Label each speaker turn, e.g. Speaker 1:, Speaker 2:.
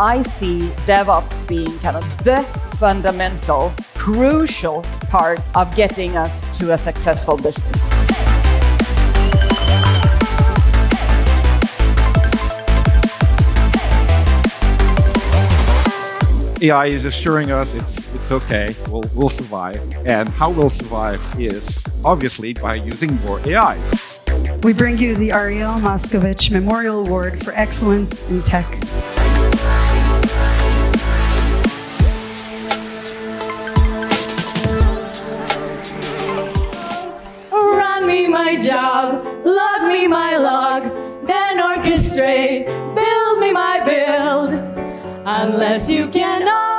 Speaker 1: I see DevOps being kind of the fundamental, crucial part of getting us to a successful business.
Speaker 2: AI is assuring us it's it's okay, we'll, we'll survive. And how we'll survive is obviously by using more AI.
Speaker 3: We bring you the Ariel Moscovich Memorial Award for Excellence in Tech.
Speaker 4: My job, log me my log, then orchestrate, build me my build. Unless you cannot.